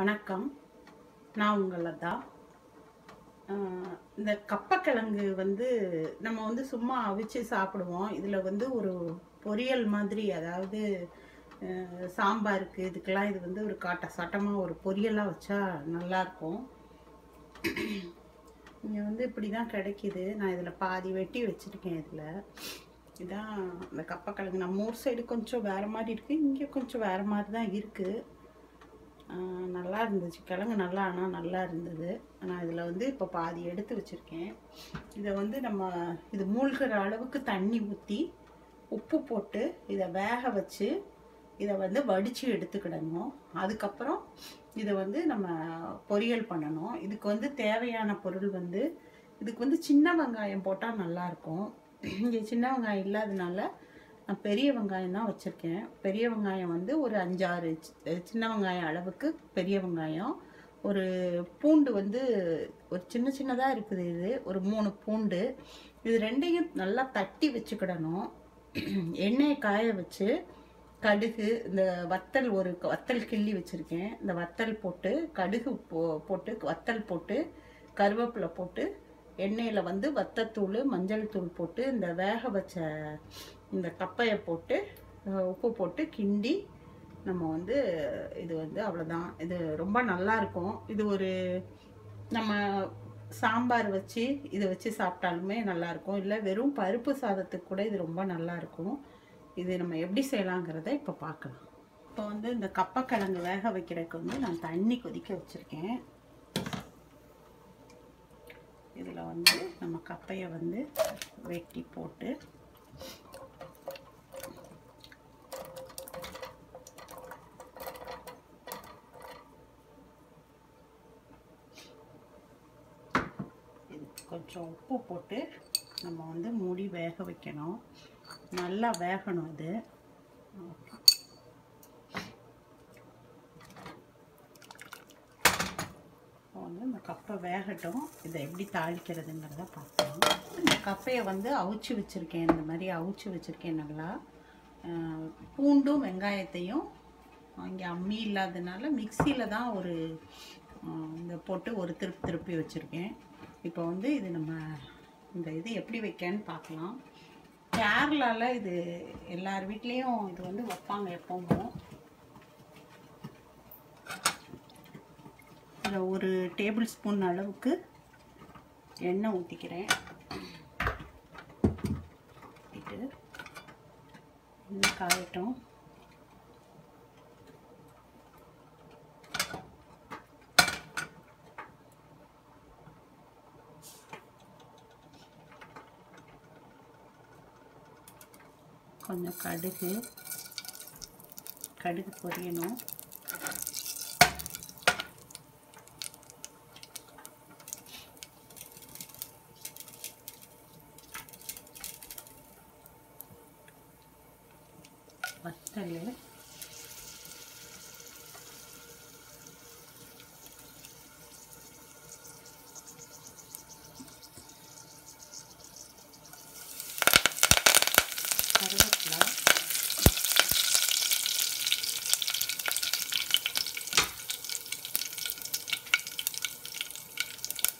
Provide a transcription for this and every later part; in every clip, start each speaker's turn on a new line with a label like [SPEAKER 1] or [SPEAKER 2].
[SPEAKER 1] வணக்கம். நான் உங்கள் லதா. இந்த கப்பக்கிழங்கு வந்து நம்ம வந்து சும்மா அவிச்சு சாப்பிடுவோம். இதில் வந்து ஒரு பொரியல் மாதிரி அதாவது சாம்பாருக்கு இதுக்கெல்லாம் இது வந்து ஒரு காட்ட சட்டமாக ஒரு பொரியலாக வச்சா நல்லாயிருக்கும் இங்கே வந்து இப்படி தான் கிடைக்கிது. நான் இதில் பாதி வெட்டி வச்சுருக்கேன் இதில். இதான் இந்த கப்பக்கிழங்கு. நம்ம ஊர் சைடு கொஞ்சம் வேறு மாதிரி இருக்குது இங்கே கொஞ்சம் வேறு மாதிரி தான் இருக்குது நல்லா இருந்துச்சு. கிழங்கு நல்லா ஆனால் நல்லா இருந்தது. ஆனால் இதில் வந்து இப்போ பாதி எடுத்து வச்சுருக்கேன். இதை வந்து நம்ம இது மூழ்கிற அளவுக்கு தண்ணி ஊற்றி உப்பு போட்டு இதை வேக வச்சு இதை வந்து வடித்து எடுத்துக்கிடணும். அதுக்கப்புறம் இதை வந்து நம்ம பொரியல் பண்ணணும். இதுக்கு வந்து தேவையான பொருள் வந்து இதுக்கு வந்து சின்ன வெங்காயம் போட்டால் நல்லாயிருக்கும் இங்கே சின்ன வெங்காயம் இல்லாதனால நான் பெரிய வெங்காயம் தான் வச்சுருக்கேன். பெரிய வெங்காயம் வந்து ஒரு அஞ்சாறு சின்ன வெங்காயம் அளவுக்கு பெரிய வெங்காயம். ஒரு பூண்டு வந்து ஒரு சின்ன சின்னதாக இருக்குது இது. ஒரு மூணு பூண்டு. இது ரெண்டையும் நல்லா தட்டி வச்சுக்கிடணும். எண்ணெயை காய வச்சு கடுகு இந்த வத்தல் ஒரு வத்தல் கிள்ளி வச்சுருக்கேன். இந்த வத்தல் போட்டு கடுகு போ போட்டு வத்தல் போட்டு கருவேப்பிலை போட்டு எண்ணெயில் வந்து வத்தத்தூள் மஞ்சள் தூள் போட்டு இந்த வேக வச்ச இந்த கப்பையை போட்டு உப்பு போட்டு கிண்டி நம்ம வந்து இது வந்து அவ்வளோதான் இது ரொம்ப நல்லாயிருக்கும் இது ஒரு நம்ம சாம்பார் வச்சு இதை வச்சு சாப்பிட்டாலுமே நல்லாயிருக்கும் இல்லை வெறும் பருப்பு சாதத்துக்கு கூட இது ரொம்ப நல்லாயிருக்கும் இது நம்ம எப்படி செய்யலாங்கிறத இப்போ பார்க்கலாம். இப்போ வந்து இந்த கப்பக்கிழங்கு வேக வைக்கிறதுக்கு வந்து நான் தண்ணி கொதிக்க வச்சுருக்கேன். இதில் வந்து நம்ம கப்பையை வந்து வெட்டி போட்டு இது கொஞ்சம் உப்பு போட்டு நம்ம வந்து மூடி வேக வைக்கணும். நல்லா வேகணும் இது வந்து இந்த கப்பை வேகட்டும். இதை எப்படி தாளிக்கிறதுங்கிறத பார்க்கலாம் இந்த கப்பையை வந்து அவிச்சு வச்சுருக்கேன். இந்த மாதிரி அவிச்சு வச்சுருக்கேன் நல்லா. பூண்டும் வெங்காயத்தையும் இங்கே அம்மி இல்லாதனால மிக்சியில் தான் ஒரு இந்த போட்டு ஒரு திருப்பி திருப்பி வச்சுருக்கேன். இப்போ வந்து இது நம்ம இந்த இது எப்படி வைக்கன்னு பார்க்கலாம். கேரளாவில் இது எல்லார் வீட்லேயும் இது வந்து வைப்பாங்க எப்பவும். இதில் ஒரு டேபிள் ஸ்பூன் அளவுக்கு எண்ணெய் ஊற்றிக்கிறேன் ஊற்றிட்டு எண்ணெய் காயட்டும். கொஞ்சம் கடுகு கடுகு பொரியணும். வத்தல் கருவேப்பிலை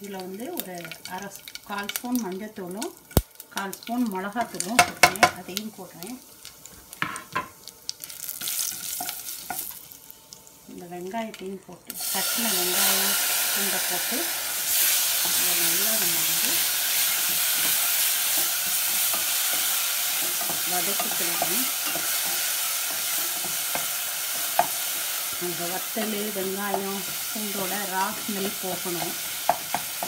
[SPEAKER 1] இதில் வந்து ஒரு அரை கால் ஸ்பூன் மஞ்சத்தூளும் கால் ஸ்பூன் மிளகாத்தூளும் போட்டேன் அதையும் போடுறேன். இந்த வெங்காயத்தையும் போட்டு தட்டின வெங்காயம் பூண்டை போட்டு அதை நல்லா நம்ம வந்து வதக்கிக்கலாம் அந்த வத்தல் வெங்காயம் பூண்டோட ரா ஸ்மெல் போகணும்.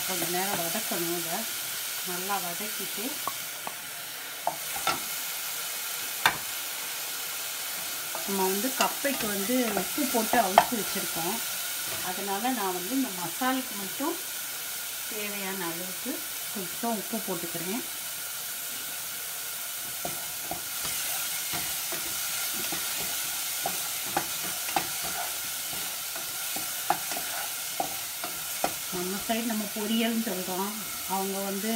[SPEAKER 1] கொஞ்ச நேரம் வதக்கணும் இதை. நல்லா வதக்கிட்டு நம்ம வந்து கப்பைக்கு வந்து உப்பு போட்டு அவுத்து வச்சுருக்கோம். அதனால் நான் வந்து இந்த மசாலுக்கு மட்டும் தேவையான அளவுக்கு கொஞ்சம் உப்பு போட்டுக்கிறேன். நம்ம சைடு நம்ம பொரியல்னு சொல்கிறோம் அவங்க வந்து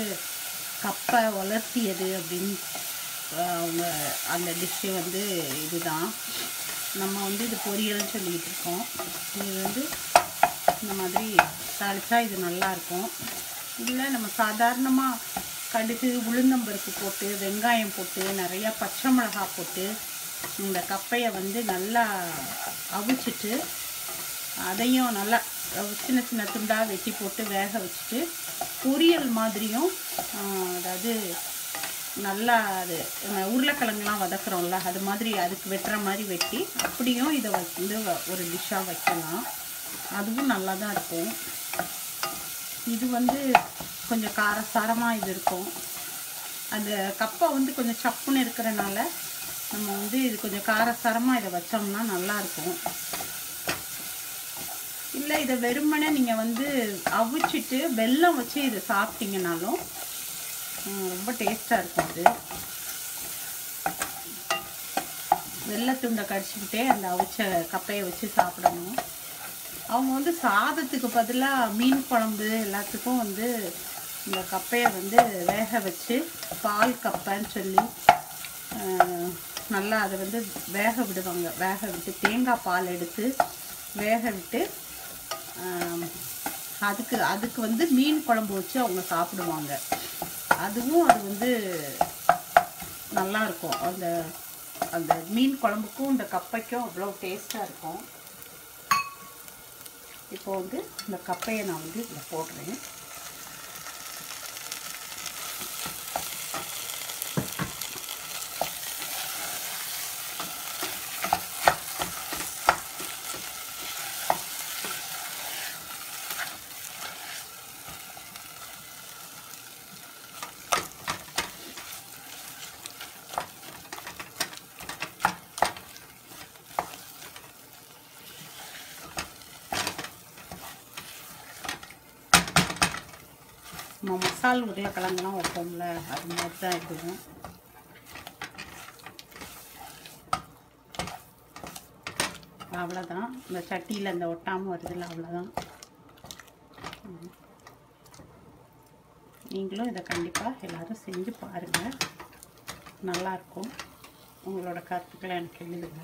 [SPEAKER 1] கப்பை வளர்த்தியது அப்படின்னு அவங்க அந்த டிஷ்ஷு வந்து இதுதான். நம்ம வந்து இது பொரியல்னு சொல்லிக்கிட்டு இருக்கோம். இது வந்து இந்த மாதிரி தாளிச்சா இது நல்லாயிருக்கும் இல்லை நம்ம சாதாரணமாக கடுகு உளுந்தம்பருப்பு போட்டு வெங்காயம் போட்டு நிறையா பச்சை மிளகாய் போட்டு இந்த கப்பையை வந்து நல்லா அவிச்சிட்டு அதையும் நல்லா சின்ன சின்ன துண்டாக வெட்டி போட்டு வேக வச்சுட்டு பொரியல் மாதிரியும் அதாவது நல்லா அது உருளைக்கிழங்குலாம் வதக்குறோம்ல அது மாதிரி அதுக்கு வெட்டுற மாதிரி வெட்டி அப்படியும் இதை வந்து வ- ஒரு டிஷ்ஷாக வைக்கலாம். அதுவும் நல்லா தான் இருக்கும். இது வந்து கொஞ்சம் காரசாரமாக இது இருக்கும். அந்த கப்பை வந்து கொஞ்சம் சப்புன்னு இருக்கிறனால நம்ம வந்து இது கொஞ்சம் காரசாரமாக இதை வச்சோம்னா நல்லாயிருக்கும் இல்லை இதை வெறுமனே நீங்கள் வந்து அவிச்சிட்டு வெல்லம் வச்சு இதை சாப்பிட்டீங்கனாலும் ரொம்ப டேஸ்ட்டாக இருக்கும் அது. வெள்ளத்துண்டை கடிச்சிக்கிட்டே அந்த அவிச்ச கப்பையை வச்சு சாப்பிடணும். அவங்க வந்து சாதத்துக்கு பதிலாக மீன் குழம்பு எல்லாத்துக்கும் வந்து இந்த கப்பையை வந்து வேக வச்சு பால் கப்பைன்னு சொல்லி நல்லா அதை வந்து வேக விடுவாங்க. வேக விட்டு தேங்காய் பால் எடுத்து வேக விட்டு அதுக்கு அதுக்கு வந்து மீன் குழம்பு வச்சு அவங்க சாப்பிடுவாங்க. அதுவும் அது வந்து நல்லா இருக்கும். அந்த அந்த மீன் குழம்புக்கும் இந்த கப்பைக்கும் அவ்வளோ டேஸ்ட்டாக இருக்கும். இப்போ வந்து இந்த கப்பையை நான் வந்து இதில் போடுறேன். நம்ம மசால் உருளைக்கிழங்குலாம் வைப்போம்ல அது மாதிரி தான் இதுவும் அவ்வளோதான் இந்த சட்டியில் இந்த ஒட்டாமல் வருதில்ல அவ்வளோதான் நீங்களும் இதை கண்டிப்பாக எல்லாரும் செஞ்சு பாருங்கள் நல்லாயிருக்கும் உங்களோட கருத்துக்களை எனக்கு எழுதுங்க.